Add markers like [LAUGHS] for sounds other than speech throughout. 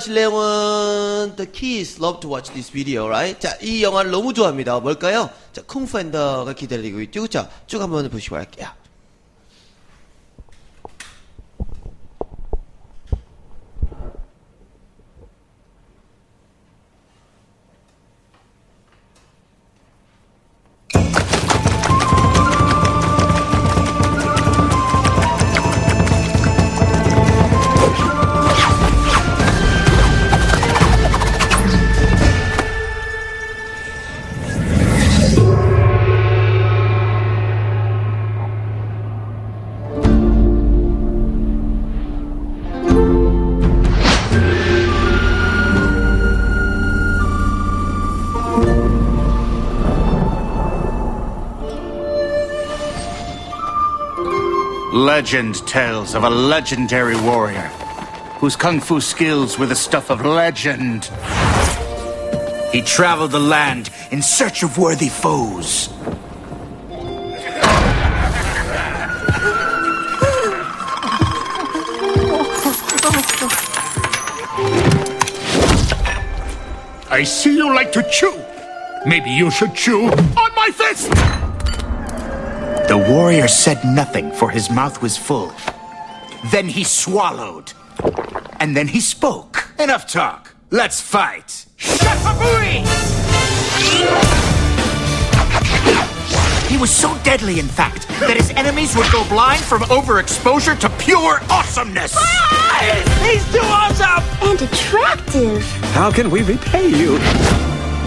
실내용은 The Kids love to watch this video, right? 자, 이 영화를 너무 좋아합니다. 뭘까요? 자, 쿵팬더가 기다리고 있죠. 자, 쭉 한번 보시고 할게요. Legend tells of a legendary warrior whose kung fu skills were the stuff of legend. He traveled the land in search of worthy foes. I see you like to chew. Maybe you should chew on my fist! The warrior said nothing, for his mouth was full. Then he swallowed. And then he spoke. Enough talk. Let's fight. Shafabui! He was so deadly, in fact, that his enemies would go blind from overexposure to pure awesomeness. He's too awesome! And attractive. How can we repay you?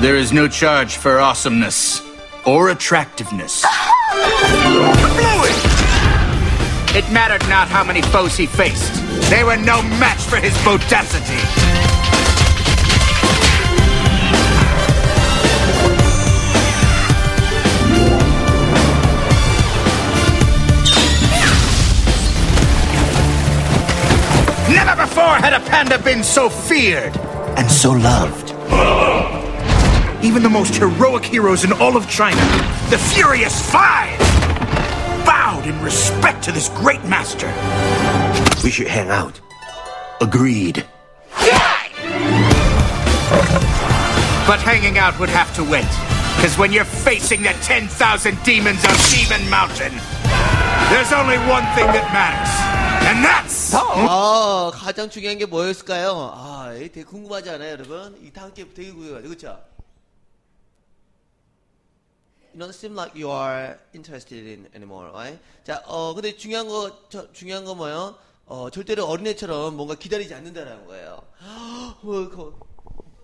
There is no charge for awesomeness or attractiveness. [LAUGHS] It! It mattered not how many foes he faced. They were no match for his bodacity. Never before had a panda been so feared and so loved Even the most heroic heroes in all of China, the Furious Five, bowed in respect to this great master. We should hang out. Agreed. But hanging out would have to wait. Because when you're facing the 10,000 demons of Demon Mountain, there's only one thing that matters. And that's. 아, 가장 중요한 게 뭐였을까요? 아, 이 되게 궁금하지 않아요, 여러분? 이 다음 게 되게 궁금해요. 그쵸? You don't seem like you are interested in anymore, right? 자, 어, 근데 중요한 거, 저, 중요한 거 뭐예요? 어, 절대로 어린애처럼 뭔가 기다리지 않는다는 거예요. 뭐, [GASPS] 그,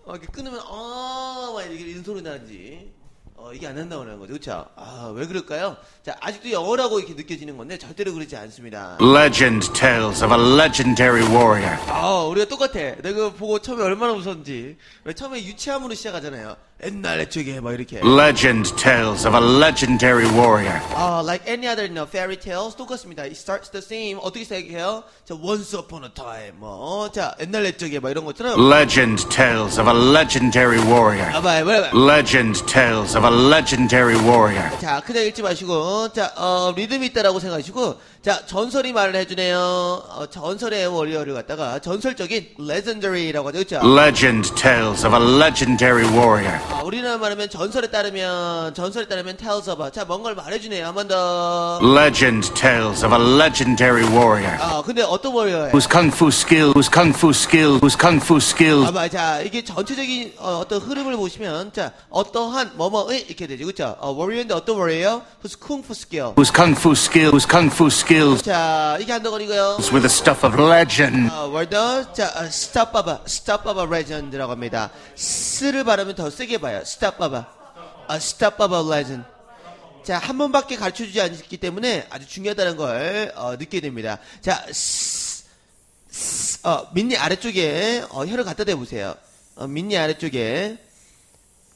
어, 이렇게 끊으면, 아, 막 이렇게 이런 소리 나는지. 어, 이게 안 난다고 하는 거죠. 그쵸? 아, 왜 그럴까요? 자, 아직도 영어라고 이렇게 느껴지는 건데, 절대로 그렇지 않습니다. Legend tells of a legendary warrior 아, 우리가 똑같아. 내가 보고 처음에 얼마나 무서운지. 왜 처음에 유치함으로 시작하잖아요. 옛날 쪽에 막 이렇게. Legend tells of a legendary warrior 아, like any other you know, fairy tales 똑같습니다. It starts the same. 어떻게 시작해요? 자, once upon a time. 뭐, 어, 자, 옛날 쪽에 막 이런 것처럼. Legend tells of a legendary warrior 아, 봐요, 봐요, 봐요. Legend tells of a legendary warrior 자, 그냥 읽지 마시고, 자, 어, 리듬이 있다라고 생각하시고, 자, 전설이 말을 해주네요. 어, 전설의 워리어를 갖다가 전설적인 legendary라고 하죠, 그렇죠? Legend tells of a legendary warrior 아, 우리나라 말하면 전설에 따르면 전설에 따르면 tells of a. 자, 뭔가를 말해주네요. 한 번 더. Legend tells of a legendary warrior 아, 근데 어떤 워리어예요? whose kung fu skill, whose kung fu skill, whose kung fu skill 아, 맞 자, 이게 전체적인 어, 떤 흐름을 보시면, 자, 어떠한 뭐뭐의 이렇게 되죠, 그렇죠? 어, 워리어인데 어떤 워리어예요? whose kung fu skill. whose kung fu skill, whose kung fu skills 자, 이게 한덩어리고요. with the stuff of legend. 어, 월더, 자, 어, stop baba, stop baba legend라고 합니다. 스를 발음은 더 세게 봐요. stop baba, 어, stop baba legend. 자, 한 번밖에 가르쳐 주지 않기 때문에 아주 중요하다는 걸 어, 느끼게 됩니다. 자, 스, 스, 어, 밑니 아래쪽에 어, 혀를 갖다 대보세요. 어, 밑니 아래쪽에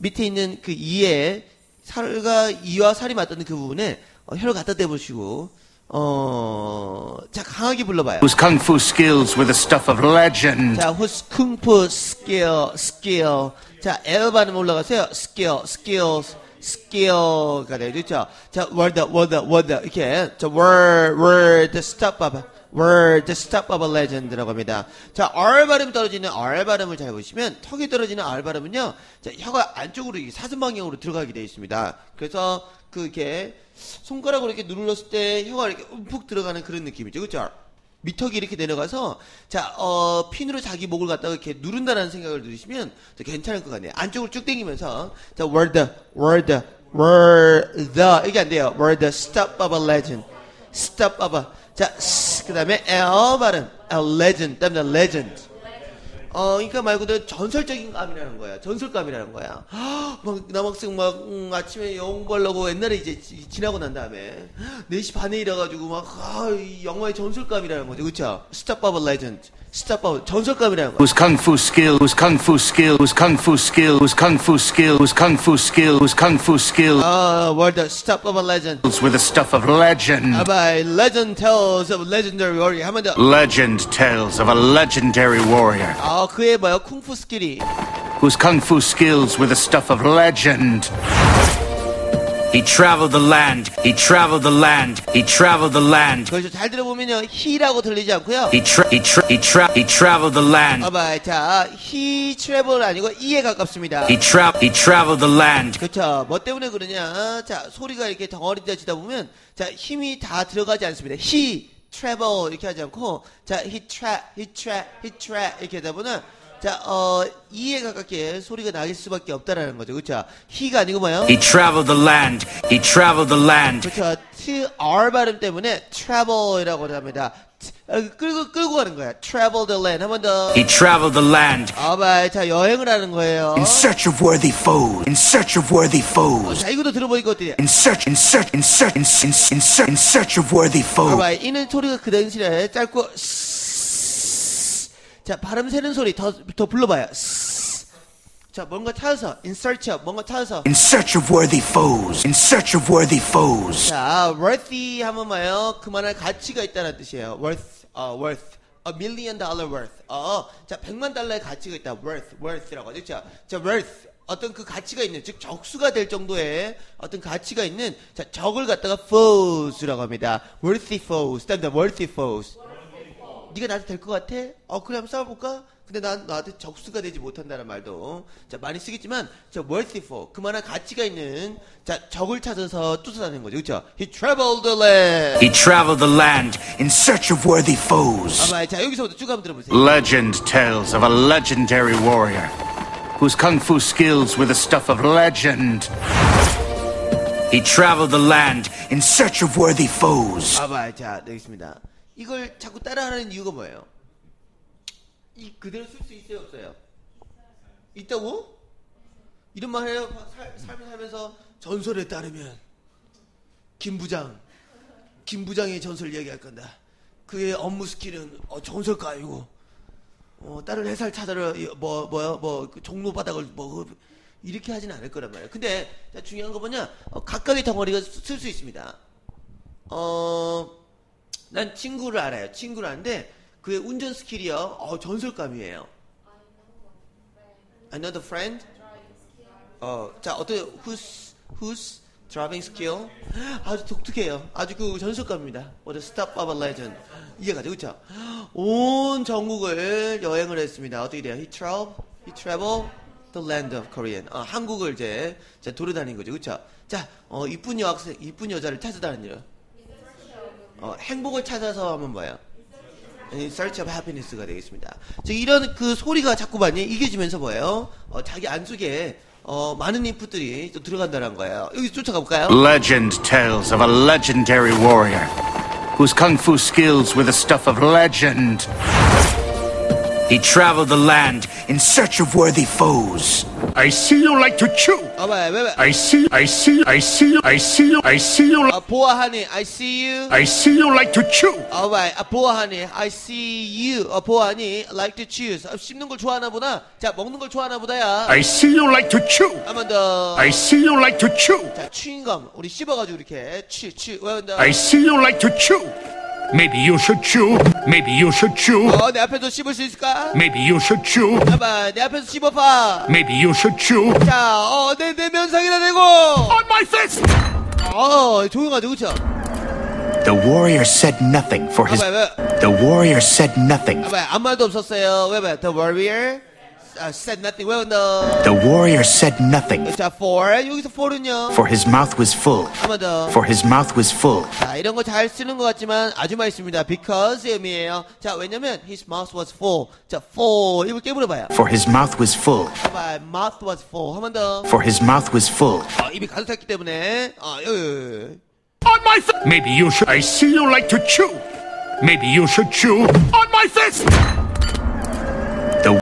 밑에 있는 그 이에 살과 이와 살이 맞닿는 그 부분에 어, 혀를 갖다 대보시고 어, 자 강하게 불러봐요. whose kung fu skills were the stuff of legend. 자, whose kung fu skill, skill. 자, L 발음 올라가세요. skill, skills, skill가 되죠. 자, word, word, word. 이렇게. 자, word, word, stop were the stop a legend라고 합니다. 자, R 발음 떨어지는 R 발음을 잘 보시면 턱이 떨어지는 R 발음은요. 자, 혀가 안쪽으로 이 사슴 방향으로 들어가게 되어 있습니다. 그래서 그 이렇게 손가락으로 이렇게 눌렀을 때 혀가 이렇게 움푹 들어가는 그런 느낌이죠. 그렇죠? 미턱이 이렇게 내려가서 자, 어, 핀으로 자기 목을 갖다가 이렇게 누른다는 생각을 들으시면 더 괜찮을 것 같네요. 안쪽으로 쭉 당기면서 자, the, were the 이게 안 돼요. the stop of a legend. stop of a 자, 그 다음에 L 발음, a legend, 그다음에 legend. 어, 그러니까 말 그대로 전설적인 감이라는 거야. 전설감이라는 거야. [GASPS] 막 남학생 막 음, 아침에 영어 보려고 옛날에 이제 지- 지나고 난 다음에 [GASPS] 4시 반에 일어가지고 막 아, 이 영화의 전설감이라는 거죠. Stop of a legend. Stop of 전설감이라는 거야. Whose kung fu skill, whose kung fu skill, whose kung fu skill, whose kung fu skill, whose kung fu skill, whose kung fu skill 아, word stop of a legend. with the stuff of legend. 아바이 legend tells of legendary warrior. 한번 더. Legend tales of a legendary warrior 아, 그의 뭐야? 쿵푸 스킬이 whose kung fu skills were the stuff of legend. He traveled the land, he traveled the land, he traveled the land. 그래서 잘 들어보면요. he라고 들리지 않고요. He tra- he tra- he tra- he traveled the land. 아바이 자, he travel 아니고 e에 가깝습니다. He tra- he traveled the land. 그렇죠. 뭐 때문에 그러냐? 자, 소리가 이렇게 덩어리져지다 보면 자, 힘이 다 들어가지 않습니다. he travel 이렇게 하지 않고 자, he tra, he tra, he tra 이렇게 하다 보면 자, 어, 이에 가깝게 소리가 나길 수밖에 없다라는 거죠. 그렇죠? he가 아니고 뭐요? He traveled the land. He traveled the land. 그렇죠. t r 발음 때문에 travel이라고 합니다. 어, 끌고 끌고 가는 거야. travel the land. 한 번 더. He traveled the land. 아바, 자, 여행을 하는 거예요. In search of worthy foes. In search of worthy foes. 자, 이것도 들어보니까 어때요? In search, in search, in search, in, search, in search of worthy foes. 봐봐, 이는 소리가 그 당시에 짧고. 자 발음 세는 소리 더 더 불러봐요. 스스. 자 뭔가 찾아서 in search of 뭔가 찾아서 In search of worthy foes. In search of worthy foes. 자 worthy 하면 뭐예요? 그만할 가치가 있다는 뜻이에요. worth 어 worth a million dollar worth 어 자 100만 달러의 가치가 있다. worth worth라고 하죠. 자, 자 worth 어떤 그 가치가 있는 즉 적수가 될 정도의 어떤 가치가 있는 자 적을 갖다가 foes라고 합니다. worthy foes. 그다음에 worthy foes. 네가 나한테 될 것 같아? 어 그래 한번 싸워볼까? 근데 난 나한테 적수가 되지 못한다는 말도 자 많이 쓰겠지만 자 worthy for 그만한 가치가 있는 자 적을 찾아서 쫓아다니는 거죠 그렇죠? He traveled the land He traveled the land. In search of worthy foes. 아마 자 여기서부터 쭉 한번 들어보세요 Legend tales of a legendary warrior whose kung fu skills were the stuff of legend. He traveled the land. In search of worthy foes. 아마 자 여기 있습니다 이걸 자꾸 따라하는 이유가 뭐예요? 이 그대로 쓸 수 있어요 없어요? 있다고? 이런 말 해요 살, 삶을 살면서 전설에 따르면 김 부장 김 부장의 전설 얘기할 건다 그의 업무 스킬은 어, 전설가이고 어, 다른 회사를 찾아라 이, 뭐 뭐야 뭐그 종로 바닥을 뭐 이렇게 하진 않을 거란 말이에요 근데 자, 중요한 거 뭐냐 어, 각각의 덩어리가 쓸 수 있습니다 어 난 친구를 알아요. 친구를 아는데 그의 운전 스킬이요. 어, 전설감이에요. The friend. 어, 자, 어떤 who's who's driving skill? 아주 독특해요. 아주 그 전설감입니다. What a stop of a legend. 이해가죠, 그렇죠? 온 전국을 여행을 했습니다. 어떻게 돼요? He travel, he travel the land of Korean. 어, 한국을 이제 자, 돌아다닌 거죠, 그렇죠? 자, 어, 이쁜 여학생, 이쁜 여자를 찾아다니요. 어, 행복을 찾아서 하면 뭐예요? Search of happiness가 되겠습니다. 즉 이런 그 소리가 자꾸만 이겨지면서 뭐예요? 어, 자기 안속에 어, 많은 인풋들이 또 들어간다는 거예요. 여기 쫓아가 볼까요? Legend tales of a legendary warrior whose kung fu skills were the stuff of legend. He traveled the land. In search of worthy foes. I see you like to chew. 아, 왜, 왜, 왜? I see, I see, I see you, I see you, I see you, 아, 보아하니, I see you. I see you like to chew. 아, 왜? 아, 보아하니, I see you. 아, 보아하니, like to choose. 아, 씹는 걸 좋아하나 보다. 자, 먹는 걸 좋아하나 보다야. I see you like to chew. 한 번 더. I see you like to chew. 자, 추잉감. 우리 씹어가지고 이렇게. 추, 추. 왜, 나. I see you like to chew. Maybe you should chew. Maybe you should chew. 어, 내 앞에서 씹을 수 있을까? Maybe you should chew. 봐봐, 내 앞에서 씹어봐. Maybe you should chew. 자, 어, 내, 내 면상이나 대고. On my fist! 어, 조용하죠, 그쵸? The warrior said nothing for his 봐봐, 왜? The warrior said nothing. 아, 왜 아무 말도 없었어요. 왜 왜? The warrior uh, said nothing. 왜 the The warrior said nothing, 자 for 여기서 for는요. for his mouth was full. 한 번 더. For his mouth was full. 자 이런 거 잘 쓰는 것 같지만 아주 많이 씁니다. Because 의 의미예요. 자 왜냐면 his mouth was full. 자 full 이걸 깨물어봐요. For his mouth was full. 봐봐 mouth was full. 한 번 더. For his mouth was full. 어, 입이 가득 찼기 때문에 어, 여기, 여기. On my fist. Maybe you should. I see you like to chew. Maybe you should chew on my fist.